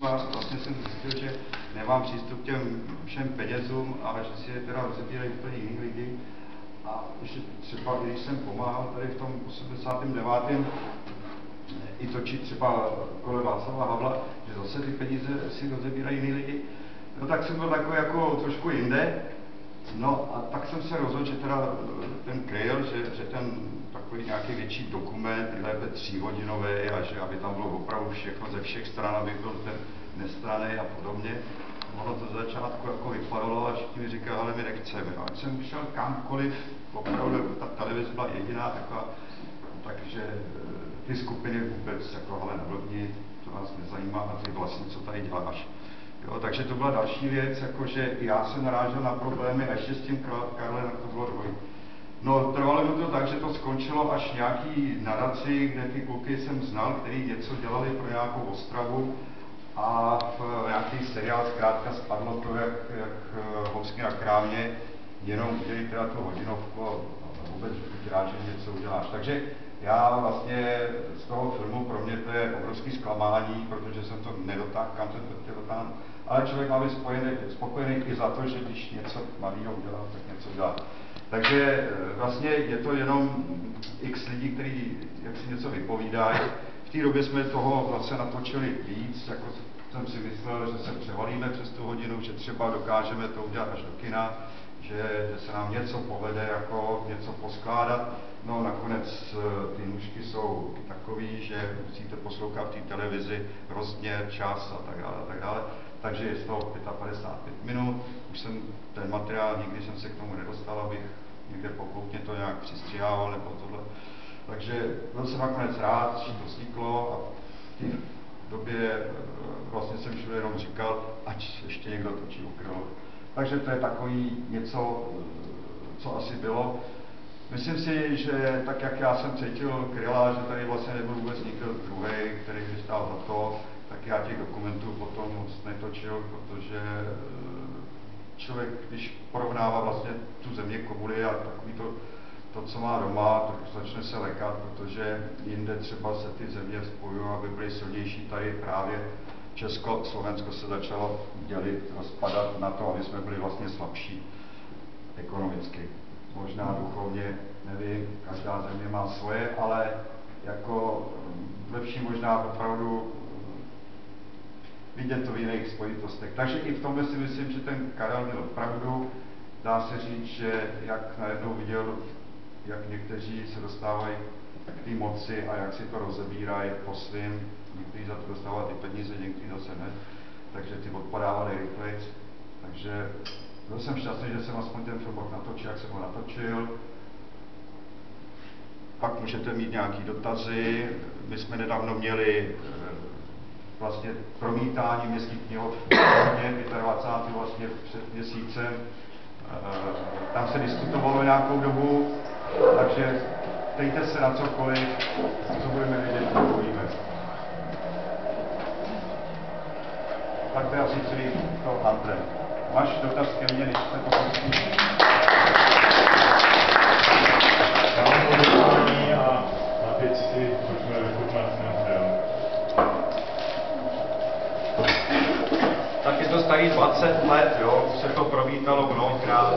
Vlastně jsem zjistil, že nemám přístup k těm všem penězům a že si je teda rozebírají úplně jiní lidi. A ještě třeba, když jsem pomáhal tady v tom 89. i točit třeba kolem Václava Havla, že zase ty peníze si rozebírají jiní lidi, no tak jsem byl takový jako trošku jinde. No a tak jsem se rozhodl, že teda ten kryl, že, že ten takový nějaký větší dokument, nejlépe tříhodinový a že aby tam bylo opravdu všechno ze všech stran, aby byl ten nestraný a podobně. Ono to začátku jako vypadalo a všichni mi říkali, ale my nechceme. A jsem šel kamkoliv, opravdu ta televize byla jediná taková, takže eh, ty skupiny vůbec jako, ale neblbni, to nás nezajímá a ty vlastně, co tady děláš. Jo, takže to byla další věc, jakože já jsem narážel na problémy a ještě s tím Karlem to bylo dvojí. No, trvalo mi to tak, že to skončilo až nějaký nadaci, kde ty kluky jsem znal, který něco dělali pro nějakou Ostravu a v nějaký seriál zkrátka spadlo to, jak, jak eh, housky na krámě, jenom udělí teda tu hodinovku a vůbec rád, že něco uděláš. Takže já vlastně z toho filmu pro mě to je obrovský zklamání, protože jsem to nedotáhl, kam jsem to chtěl. Ale člověk má být spokojený i za to, že když něco malého udělá, tak něco udělá. Takže eh, vlastně je to jenom x lidí, kteří jak si něco vypovídají. V té době jsme toho vlastně natočili víc, jako jsem si myslel, že se převalíme přes tu hodinu, že třeba dokážeme to udělat až do kina, že, že se nám něco povede, jako něco poskládat. No nakonec eh, ty nůžky jsou takový, že musíte poslouchat v té televizi rozměr, čas a tak dále, a tak dále. Takže je z toho 55 minut. Už jsem ten materiál, nikdy jsem se k tomu nedostal, abych někde pokoutně to nějak přistřihával nebo tohle. Takže byl jsem nakonec rád, že to vzniklo a v té době eh, vlastně jsem všude jenom říkal, ať ještě někdo točí okrylo. Takže to je takový něco, eh, co asi bylo. Myslím si, že tak, jak já jsem cítil Kryla, že tady vlastně nebyl vůbec nikdo druhý, který by stál za to, tak já těch dokumentů potom moc netočil, protože eh, člověk, když porovnává vlastně tu země komuly a takový to, to, co má doma, tak začne se lekat, protože jinde třeba se ty země spojují, aby byly silnější. Tady právě Česko, Slovensko se začalo dělit, rozpadat na to, aby jsme byli vlastně slabší ekonomicky. Možná duchovně, nevím, každá země má svoje, ale jako lepší možná opravdu vidět to v jiných spojitostech. Takže i v tomhle si myslím, že ten Karel měl pravdu. Dá se říct, že jak najednou viděl, jak někteří se dostávají k té moci a jak si to rozebírají po svým, někteří za to dostávají ty peníze, někteří zase ne, takže ty odpadávali rychleji. Takže byl jsem šťastný, že jsem aspoň ten film mohl natočit, jak jsem ho natočil. Pak můžete mít nějaké dotazy. My jsme nedávno měli vlastně promítání městských knihov v 25. vlastně před měsícem. Tam se diskutovalo nějakou dobu, takže ptejte se na cokoliv, co budeme vědět, povíme. Tak to je asi celý to Andre. Máš dotaz ke mně, než se to starý 20 let, jo, se to promítalo mnohokrát.